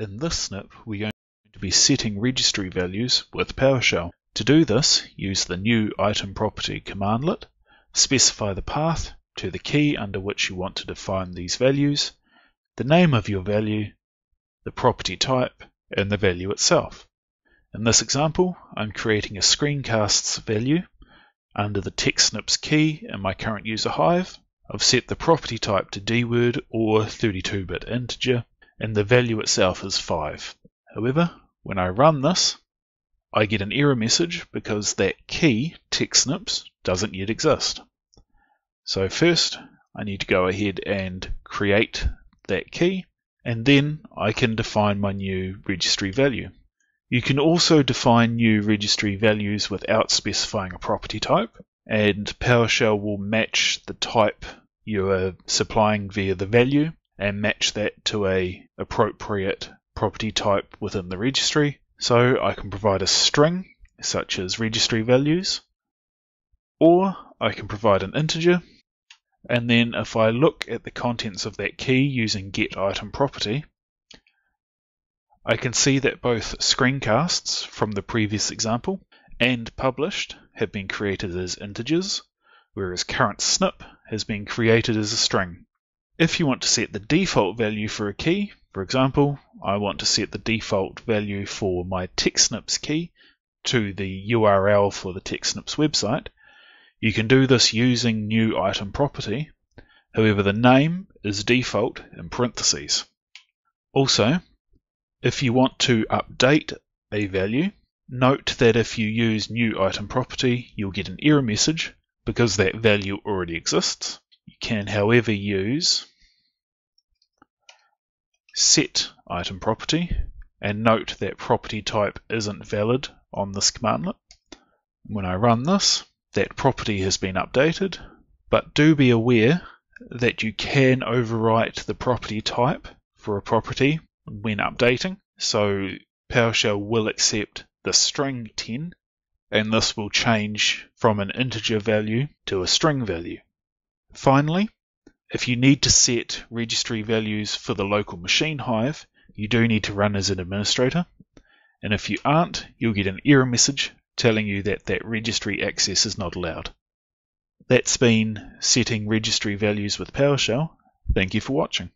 In this snip, we're going to be setting registry values with PowerShell. To do this, use the new item property cmdlet, specify the path to the key under which you want to define these values, the name of your value, the property type, and the value itself. In this example, I'm creating a screencasts value under the TechSnips key in my current user Hive. I've set the property type to dword or 32-bit integer, and the value itself is 5. However, when I run this, I get an error message because that key, TechSnips, doesn't yet exist. So first, I need to go ahead and create that key, and then I can define my new registry value. You can also define new registry values without specifying a property type, and PowerShell will match the type you are supplying via the value and match that to a appropriate property type within the registry. So I can provide a string, such as registry values, or I can provide an integer, and then if I look at the contents of that key using getItemProperty, I can see that both screencasts from the previous example and published have been created as integers, whereas current snip has been created as a string. If you want to set the default value for a key, for example, I want to set the default value for my TechSnips key to the URL for the TechSnips website, you can do this using new item property. However, the name is default in parentheses. Also, if you want to update a value, note that if you use new item property, you'll get an error message because that value already exists. You can, however, use set item property and note that property type isn't valid on this cmdlet. When I run this, that property has been updated, but do be aware that you can overwrite the property type for a property when updating. So PowerShell will accept the string 10 and this will change from an integer value to a string value. Finally, if you need to set registry values for the local machine hive, you do need to run as an administrator. And if you aren't, you'll get an error message telling you that that registry access is not allowed. That's been setting registry values with PowerShell. Thank you for watching.